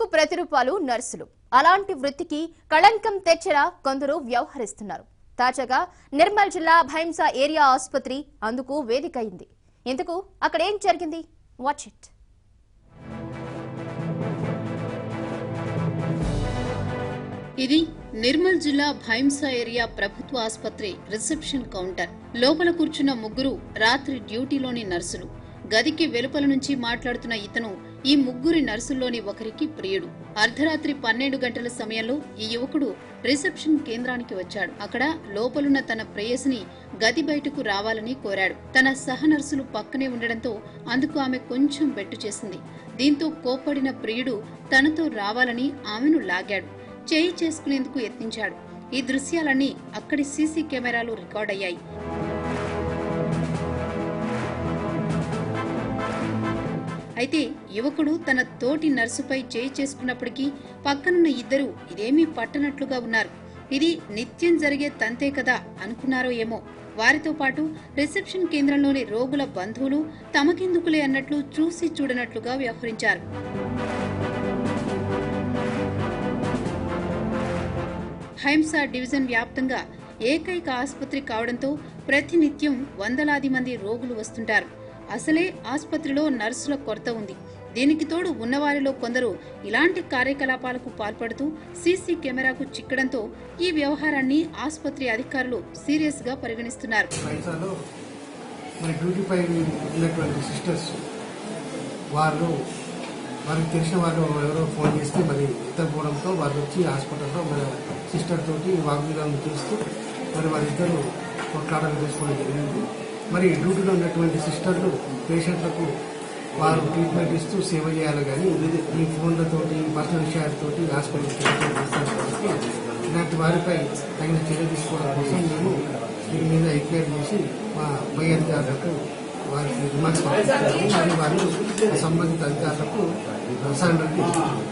సేవకు ప్రతిరూపాలు నర్సులు. అలాంటి వృత్తికి కళంకం తెచ్చేలా కొందరు వ్యవహరిస్తున్నారు. తాజాగా నిర్మల్ జిల్లా భైంసా ఏరియా ఆసుపత్రి అందుకు వేదిక అయింది ఇందుకు అక్కడ ఏం జరిగింది? వాచ్ ఇట్ ఇది నిర్మల్ జిల్లా భైంసా ఏరియా ప్రభుత్వ ఆసుపత్రి రిసెప్షన్ కౌంటర్. లోపల కూర్చున్న ముగ్గురు రాత్రి డ్యూటీలోని నర్సులు. గదికి వెలుపల నుంచి మాట్లాడుతున్న ఇతను ఈ ముగ్గురి నర్సుల్లోని ఒకరికి ప్రియుడు. అర్ధరాత్రి పన్నెండు గంటల సమయంలో ఈ యువకుడు రిసెప్షన్ కేంద్రానికి వచ్చాడు. అక్కడ లోపలున్న తన ప్రేయసిని గది బయటకు రావాలని కోరాడు. తన సహ నర్సులు పక్కనే ఉండడంతో అందుకు ఆమె కొంచెం బెట్టు చేసింది. దీంతో కోప్పడిన ప్రియుడు తనతో రావాలని ఆమెను లాగాడు. చేయి చేసుకునేందుకు యత్నించాడు. ఈ దృశ్యాలన్నీ అక్కడి సీసీ కెమెరాలు రికార్డయ్యాయి. అయితే యువకుడు తన తోటి నర్సుపై చేయి చేసుకున్నప్పటికీ పక్కనున్న ఇద్దరు ఇదేమీ పట్టనట్లుగా ఉన్నారు. ఇది నిత్యం జరిగే తంతే కదా అనుకున్నారో ఏమో. వారితో పాటు రిసెప్షన్ కేంద్రంలోని రోగుల బంధువులు తమకెందుకులే అన్నట్లు చూసి చూడనట్లుగా వ్యవహరించారు. హైంసా డివిజన్ వ్యాప్తంగా ఏకైక ఆసుపత్రి కావడంతో ప్రతినిత్యం వందలాది మంది రోగులు వస్తుంటారు. అసలే ఆసుపత్రిలో నర్సుల కొరత ఉంది. దీనికి తోడు ఉన్నవారిలో కొందరు ఇలాంటి కార్యకలాపాలకు పాల్పడుతూ సీసీ కెమెరాకు చిక్కడంతో ఈ వ్యవహారాన్ని ఆసుపత్రి అధికారులు సీరియస్గా పరిగణిస్తున్నారు మరి డ్యూటీ ఉన్నటువంటి సిస్టర్స్ వాళ్ళు వారికి తెలిసిన వాళ్ళు ఎవరో ఫోన్ చేస్తే మరి పోవడంతో వాళ్ళు వచ్చి హాస్పిటల్లో మన సిస్టర్ తోటి వాగ్విధానం చూస్తూ మరి వాళ్ళిద్దరూ కొట్లాటలు చేసుకోవడం జరిగింది. మరి డ్యూటీలో ఉన్నటువంటి సిస్టర్లు పేషెంట్లకు వారు ట్రీట్మెంట్ ఇస్తూ సేవ చేయాలి కానీ ఈ ఫోన్లతోటి పర్సనల్ విషయాలతోటి హాస్పిటల్కి కాబట్టి ఇలాంటి వారిపై తగిన చర్య తీసుకోవడం కోసం మేము దీని మీద ఎంక్వైరీ చేసి మా పై అధికారులకు వారికి రిమార్క్స్ పంపిస్తున్నాము మరియు వారు సంబంధిత అధికారులకు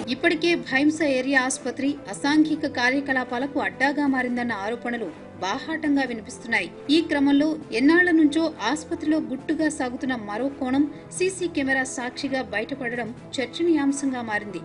ఇప్పటికే భైంస ఏరియా ఆసుపత్రి అసాంఘిక కార్యకలాపాలకు అడ్డాగా మారిందన్న ఆరోపణలు బాహాటంగా వినిపిస్తున్నాయి. ఈ క్రమంలో ఎన్నాళ్ళ నుంచో ఆసుపత్రిలో గుట్టుగా సాగుతున్న మరో కోణం సీసీ కెమెరా సాక్షిగా బయటపడడం చర్చనీయాంశంగా మారింది.